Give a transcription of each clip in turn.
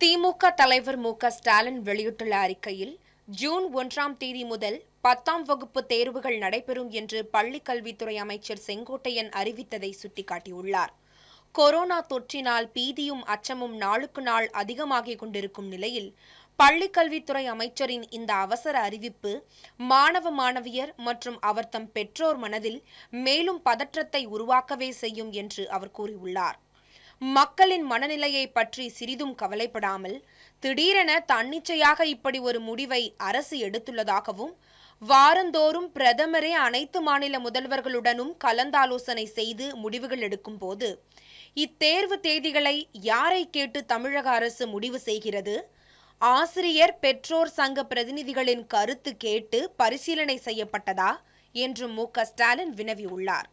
திமுக தலைவர் மு க ஸ்டாலின் வெளியிட்டுள்ள அறிக்கையில் ஜூன் ஒன்றாம் தேதி முதல் பத்தாம் வகுப்பு தேர்வுகள் நடைபெறும் என்று பள்ளிக் கல்வித்துறை அமைச்சர் செங்கோட்டையன் அறிவித்ததை சுட்டிக்காட்டியுள்ளார். கொரோனா தொற்றினால் பீதியும் அச்சமும் நாளுக்கு நாள் அதிகமாகிக் கொண்டிருக்கும் நிலையில் பள்ளிக் கல்வித்துறை அமைச்சரின் இந்த அவசர அறிவிப்பு மாணவ மாணவியர் மற்றும் அவர் தம் பெற்றோர் மனதில் மேலும் பதற்றத்தை உருவாக்கவே செய்யும் என்று அவர் கூறியுள்ளார். மக்களின் மனநிலையை பற்றி சிறிதும் கவலைப்படாமல் திடீரென தன்னிச்சையாக இப்படி ஒரு முடிவை அரசு எடுத்துள்ளதாகவும் வாரந்தோறும் பிரதமரே அனைத்து மாநில முதல்வர்களுடனும் கலந்தாலோசனை செய்து முடிவுகள் எடுக்கும் போது இத்தேர்வு தேதிகளை யாரை கேட்டு தமிழக அரசு முடிவு செய்கிறது? ஆசிரியர் பெற்றோர் சங்க பிரதிநிதிகளின் கருத்து கேட்டு பரிசீலனை செய்யப்பட்டதா? என்று மு. க. ஸ்டாலின் வினவியுள்ளார்.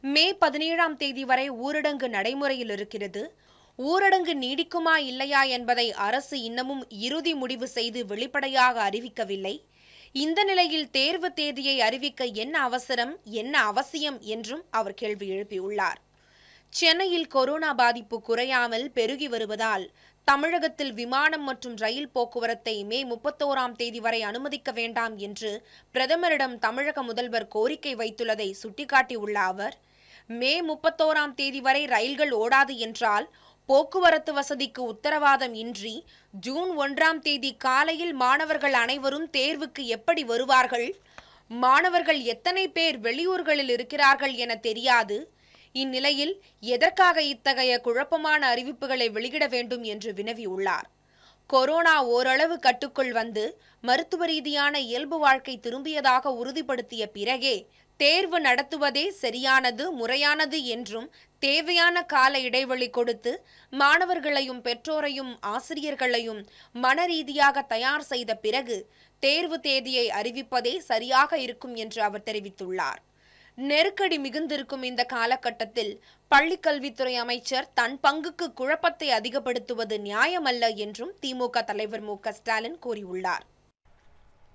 மே பதினேழாம் தேதி வரை ஊரடங்கு நடைமுறையில் இருக்கிறது. ஊரடங்கு நீடிக்குமா இல்லையா என்பதை அரசு இன்னமும் இறுதி முடிவு செய்து வெளிப்படையாக அறிவிக்கவில்லை. இந்த நிலையில் தேர்வு தேதியை அறிவிக்க என்ன அவசரம் என்ன அவசியம் என்றும் அவர் கேள்வி எழுப்பியுள்ளார். சென்னையில் கொரோனா பாதிப்பு குறையாமல் பெருகி வருவதால் தமிழகத்தில் விமானம் மற்றும் ரயில் போக்குவரத்தை மே முப்பத்தோராம் தேதி வரை அனுமதிக்க வேண்டாம் என்று பிரதமரிடம் தமிழக முதல்வர் கோரிக்கை வைத்துள்ளதை சுட்டிக்காட்டியுள்ள அவர் மே முப்பத்தோராம் தேதி வரை ரயில்கள் ஓடாது என்றால் போக்குவரத்து வசதிக்கு உத்தரவாதம் இன்றி ஜூன் ஒன்றாம் தேதி காலையில் மாணவர்கள் அனைவரும் தேர்வுக்கு எப்படி வருவார்கள்? மாணவர்கள் எத்தனை பேர் வெளியூர்களில் இருக்கிறார்கள் என தெரியாது. இந்நிலையில் எதற்காக இத்தகைய குழப்பமான அறிவிப்புகளை வெளியிட வேண்டும் என்று வினவியுள்ளார். கொரோனா ஓரளவு கட்டுக்குள் வந்து மருத்துவ ரீதியான இயல்பு வாழ்க்கை திரும்பியதாக உறுதிப்படுத்திய பிறகே தேர்வு நடத்துவதே சரியானது முறையானது என்றும் தேவையான கால இடைவெளி கொடுத்து மாணவர்களையும் பெற்றோரையும் ஆசிரியர்களையும் மன ரீதியாக தயார் செய்த பிறகு தேர்வு தேதியை அறிவிப்பதே சரியாக இருக்கும் என்று அவர் தெரிவித்துள்ளார். நெருக்கடி மிகுந்திருக்கும் இந்த காலகட்டத்தில் பள்ளிக்கல்வித்துறை அமைச்சர் தன் பங்குக்கு குழப்பத்தை அதிகப்படுத்துவது நியாயமல்ல என்றும் திமுக தலைவர் மு க ஸ்டாலின் கூறியுள்ளார்.